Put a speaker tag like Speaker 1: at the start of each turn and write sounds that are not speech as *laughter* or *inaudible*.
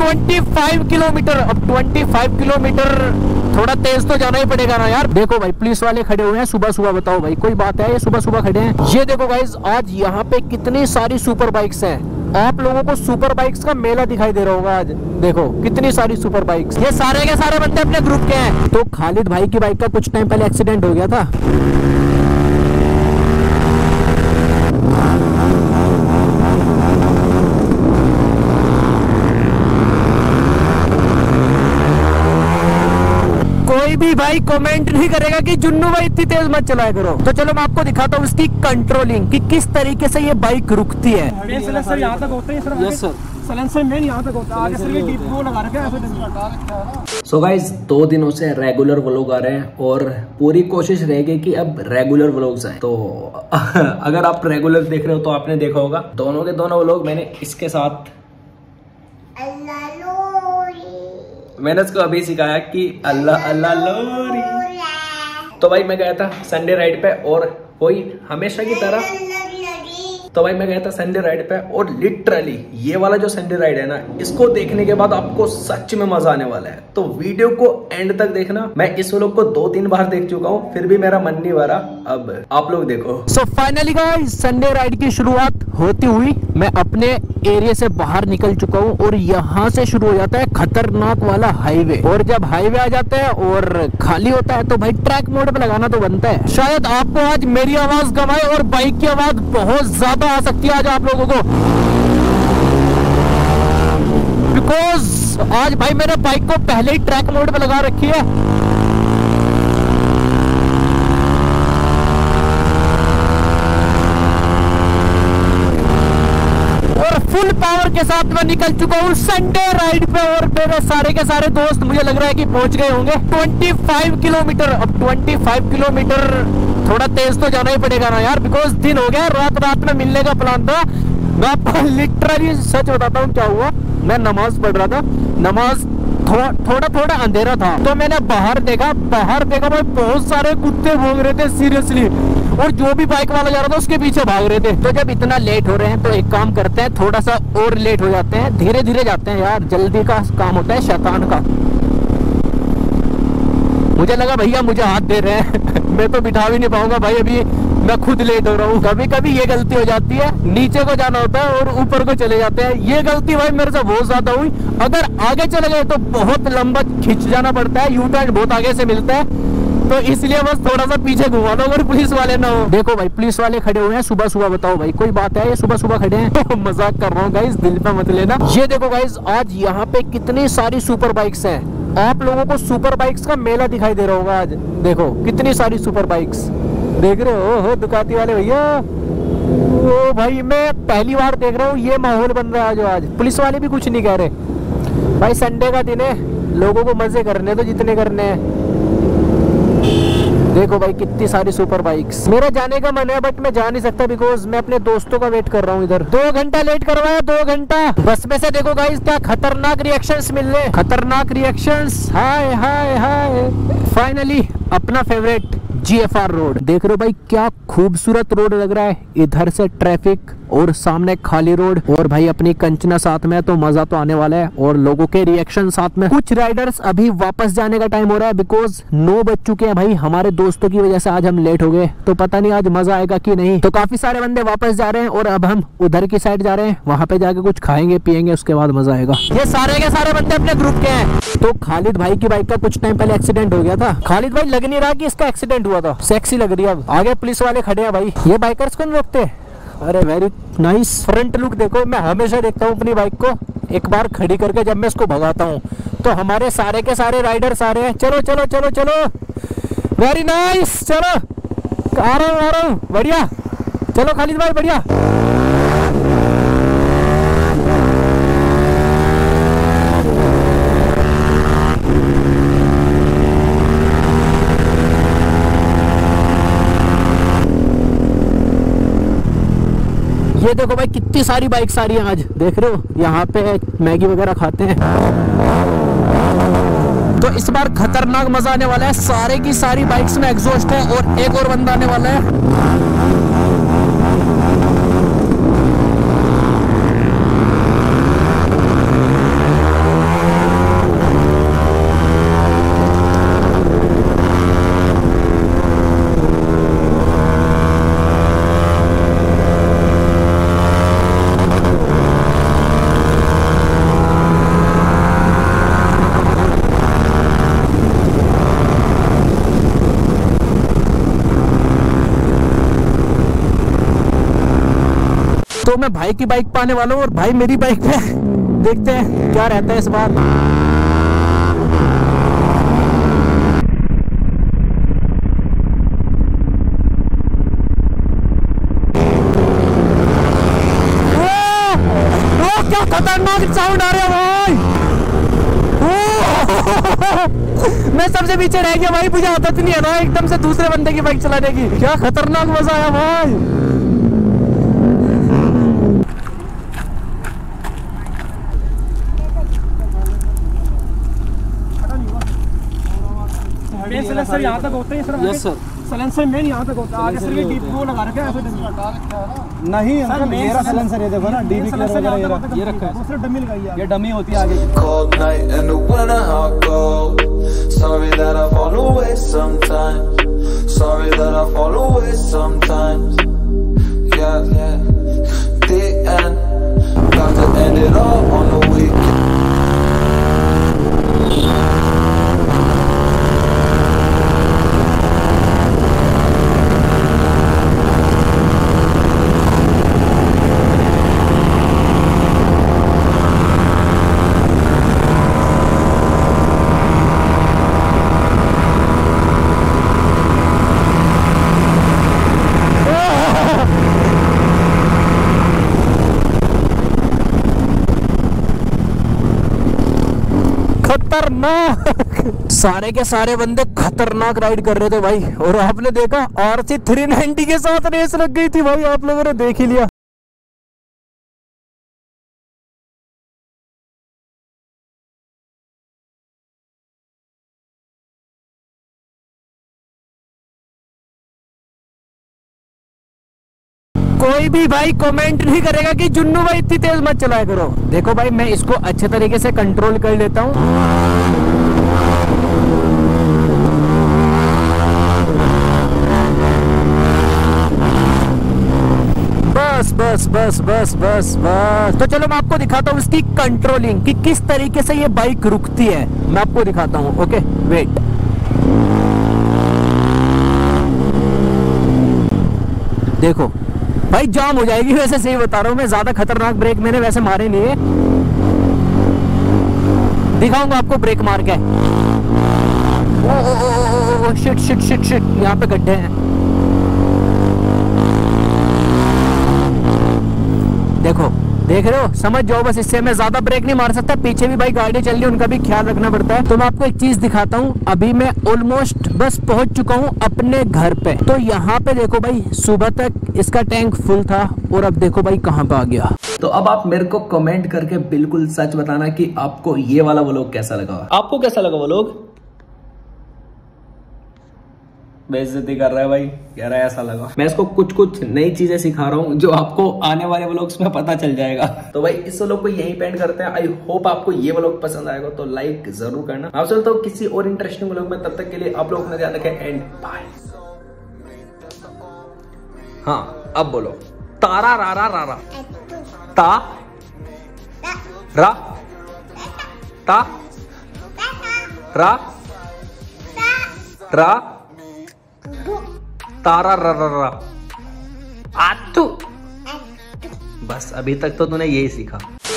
Speaker 1: 25 kilometre अब 25 kilometre थोड़ा तेज तो जाना ही पड़ेगा ना यार। देखो भाई पुलिस वाले खड़े हुए हैं सुबह सुबह बताओ भाई, कोई बात है? ये सुबह सुबह खड़े हैं। ये देखो गाइज़ आज यहाँ पे कितनी सारी सुपर बाइक्स हैं। आप लोगों को सुपर बाइक्स का मेला दिखाई दे रहा होगा आज। देखो, कितनी सारी सुपर बाइक्स ये सारे के सारे बंदे अपने ग्रुप के हैं। तो खालिद भाई की बाइक का कुछ टाइम पहले एक्सीडेंट हो गया था कोई भी भाई कमेंट नहीं करेगा कि जुन्नू भाई इतनी तेज मत चलाया करो। तो चलो मैं आपको दिखाता हूँ इसकी कंट्रोलिंग कि किस तरीके से ये बाइक रुकती है।
Speaker 2: मेन सिलेंसर यहाँ तक होता है sir
Speaker 1: yes sir
Speaker 2: silencer main यहाँ तक होता है। आगे सर ये डीप वो लगा रखे हैं ऐसे नहीं।
Speaker 3: सो गाइज़ दो दिनों से रेगुलर व्लॉग आ रहे हैं और पूरी कोशिश रहेगी कि अब रेगुलर व्लॉग्स आए। तो *laughs* अगर आप रेगुलर देख रहे हो तो आपने देखा होगा दोनों के दोनों व्लॉग मैंने इसके साथ मैंने उसको अभी सिखाया कि अल्लाह अल्लाह लोरी। तो भाई मैं गया था संडे राइड पे और वही हमेशा की तरह तो भाई मैं गया था संडे राइड पे और लिटरली ये वाला जो संडे राइड है ना, इसको देखने के बाद आपको सच में मज़ा आने वाला है। तो वीडियो को एंड तक देखना। मैं इस व्लॉग को दो तीन बार देख चुका हूँ, फिर भी मेरा मन नहीं भरा। अब आप लोग देखो।
Speaker 1: सो फाइनली संडे राइड की शुरुआत होती हुई मैं अपने एरिया से बाहर निकल चुका हूँ और यहाँ से शुरू हो जाता है खतरनाक वाला हाईवे और जब हाईवे आ जाता है और खाली होता है तो भाई ट्रैक मोड पे लगाना तो बनता है। शायद आपको आज मेरी आवाज़ गवाए और बाइक की आवाज़ बहुत ज़्यादा आ सकती है आज आप लोगों को। बिकॉज़ आज भाई मैंने बाइक को पहले ही ट्रैक मोड पे लगा रखी है। और फुल पावर के साथ मैं निकल चुका हूँ संडे राइड पे और मेरे सारे के सारे दोस्त मुझे लग रहा है कि पहुँच गए होंगे। 25 किलोमीटर, अब 25 किलोमीटर थोड़ा तेज तो जाना ही पड़ेगा ना यार बिकॉज़ दिन हो गया, रात रात में मिलने का प्लान था। मैं आपको *laughs* लिटरली सच बताता हूँ क्या हुआ। मैं नमाज़ पढ़ रहा था। नमाज़ थोड़ा थोड़ा थोड़ा अंधेरा था। तो मैंने बाहर देखा बाहर देखा भाई बहुत सारे कुत्ते भोग रहे थे सीरियसली और जो भी बाइक वाला जा रहा था, उसके पीछे भाग रहे थे। तो जब इतना लेट हो रहे हैं तो एक काम करते हैं, थोड़ा सा और लेट हो जाते हैं। धीरे धीरे जाते हैं यार, जल्दी का काम होता है, शैतान का। मुझे लगा भैया मुझे हाथ दे रहे हैं। *laughs* मैं तो बिठा भी नहीं पाऊँगा भाई अभी मैं खुद लेट हो रहा हूँ। कभी कभी ये गलती हो जाती है नीचे को जाना होता है और ऊपर को चले जाते हैं। ये गलती भाई मेरे से बहुत ज़्यादा हुई। अगर आगे चले गए तो बहुत लंबा खिंच जाना पड़ता है यू टर्न बहुत आगे से मिलता है। तो इसलिए बस थोड़ा सा पीछे घुमा दो अगर पुलिस वाले ना हो। देखो भाई पुलिस वाले खड़े हुए हैं सुबह सुबह बताओ भाई कोई बात है? ये सुबह सुबह खड़े हैं। तो *laughs* मज़ाक कर रहा हूँ गाइस दिल पे मत लेना। ये देखो गाइस आज यहाँ पे कितनी सारी सुपर बाइक्स हैं। आप लोगों को सुपर बाइक्स का मेला दिखाई दे रहा होगा आज। देखो, कितनी सारी सुपर बाइक्स। देख रहे हो? हो दुकाती वाले भैया। ओ भाई, मैं पहली बार देख रहा हूँ, ये माहौल बन रहा है जो आज। पुलिस वाले भी कुछ नहीं कह रहे। भाई संडे का दिन है। लोगों को मज़े करने तो जितने करने हैं। देखो भाई, कितनी सारी सुपर बाइक्स मेरा जाने का मन है बट मैं जा नहीं सकता बिकॉज़ मैं अपने दोस्तों का वेट कर रहा हूँ इधर। दो घंटा लेट करवाया, दो घंटा। बस में से देखो भाई क्या खतरनाक रिएक्शन मिल रहे खतरनाक reaction hi hi hi. Finally अपना फेवरेट जीएफआर रोड देख रहे हो भाई, क्या खूबसूरत रोड लग रहा है। इधर से ट्रैफ़िक और सामने खाली रोड। और भाई अपनी कंचना साथ में तो मज़ा तो आने वाला है। और लोगों के रिएक्शन साथ में। कुछ राइडर्स अभी वापस जाने का टाइम हो रहा है बिकॉज़ नौ बज चुके हैं भाई। हमारे दोस्तों की वजह से आज हम लेट हो गए। तो पता नहीं आज मज़ा आएगा कि नहीं। तो काफ़ी सारे बंदे वापस जा रहे हैं, और अब हम उधर की साइड जा रहे हैं। वहाँ पे जाके कुछ खाएँगे, पियेंगे, उसके बाद मज़ा आएगा। ये सारे के सारे बंदे अपने ग्रुप के हैं। तो खालिद भाई की बाइक का कुछ टाइम पहले एक्सीडेंट हो गया था। खालिद भाई लग नहीं रहा कि इसका एक्सीडेंट हुआ था। सेक्सी लग रही है अब। आगे पुलिस वाले खड़े हैं भाई। ये बाइकर्स को नहीं रोकते अरे वेरी नाइस फ्रंट लुक देखो, मैं हमेशा देखता हूँ अपनी बाइक को। एक बार खड़ी करके जब मैं इसको भगाता हूँ तो हमारे सारे के सारे राइडर सारे हैं। चलो चलो चलो चलो। वेरी नाइस चलो। आ रहा हूँ, आ रहा हूँ। बढ़िया। चलो, खालिद भाई, बढ़िया। ये देखो भाई, कितनी सारी बाइक्स आ रही हैं आज। देख रहे हो? यहाँ पे मैगी वगैरह खाते हैं। तो इस बार खतरनाक मज़ा आने वाला है। सारे की सारी बाइक्स में एग्जॉस्ट है और एक और बंदा आने वाला है। तो मैं भाई की बाइक पे आने वाला हूँ और भाई मेरी बाइक पे देखते हैं क्या रहता है इस बार। क्या खतरनाक साउंड आ रहा है भाई। *laughs* मैं सबसे पीछे रह गया, भाई, मुझे आदत नहीं है ना एकदम से दूसरे बंदे की बाइक चलाने की। क्या खतरनाक मज़ा आया भाई।
Speaker 2: मेन सिलेंसर यहाँ तक होते हैं sir
Speaker 1: yes sir
Speaker 2: silencer main यहाँ तक होता है आगे सिर्फ़ डीप वो लगा रखे हैं ऐसे
Speaker 4: नहीं
Speaker 2: सर
Speaker 4: अंकल मेरा सिलेंसर ये देखो ना डीबी क्लियर वगैरह ये रखा
Speaker 2: है दूसरा डमी लगाई है
Speaker 4: ये डमी होती है आगे
Speaker 5: cold night in the winter hot cold. Sorry that I fall away sometimes. Sorry that I fall away sometimes. Yeah, yeah. The end. Got to end it all on the weekend.
Speaker 1: खतरनाक। सारे के सारे बंदे खतरनाक ride कर रहे थे भाई। और आपने देखा आर थ्री नाइनटी के साथ रेस लग गई थी भाई। आप लोगों ने देख ही लिया। कोई भी भाई कमेंट नहीं करेगा कि जुन्नू भाई इतनी तेज मत चलाया करो। देखो भाई, मैं इसको अच्छे तरीके से कंट्रोल कर लेता हूँ। बस बस बस बस बस बस। तो चलो मैं आपको दिखाता हूँ इसकी कंट्रोलिंग कि किस तरीके से ये बाइक रुकती है। मैं आपको दिखाता हूँ ओके वेट देखो भाई, जाम हो जाएगी। वैसे सही बता रहा हूँ मैं, ज़्यादा खतरनाक ब्रेक मैंने वैसे मारे नहीं है। दिखाऊँगा आपको ब्रेक मार के। शिट शिट शिट शिट यहाँ पे गड्ढे हैं। देखो देख रहे हो? समझ जाओ बस इससे मैं ज़्यादा ब्रेक नहीं मार सकता। पीछे भी भाई गाड़ी चल रही है उनका भी ख्याल रखना पड़ता है। तो मैं आपको एक चीज़ दिखाता हूँ। अभी मैं ऑलमोस्ट बस पहुँच चुका हूँ अपने घर पे। तो यहाँ पे देखो भाई सुबह तक इसका टैंक फुल था और अब देखो भाई कहाँ पे आ गया।
Speaker 3: तो अब आप मेरे को कमेंट करके बिल्कुल सच बताना कि आपको ये वाला व्लॉग कैसा लगा। आपको कैसा लगा व्लॉग बेइज्जती कर रहा है भाई। कह रहा है ऐसा लगा। मैं इसको कुछ कुछ नई चीज़ें सिखा रहा हूँ जो आपको आने वाले व्लॉग्स में पता चल जाएगा। *laughs* तो भाई इस व्लॉग को यही पेंड करते हैं। आई होप आपको ये व्लॉग पसंद आएगा तो लाइक ज़रूर करना। आप चलता हूँ किसी और इंटरेस्टिंग व्लॉग में। तब तक के लिए आप लोग अपना ध्यान रखें एंड बाय हाँ अब बोलो। तारा रारा रारा ता रा। ता रा। रा। तारा रा रा रा आतू बस अभी तक तो तूने यही सीखा।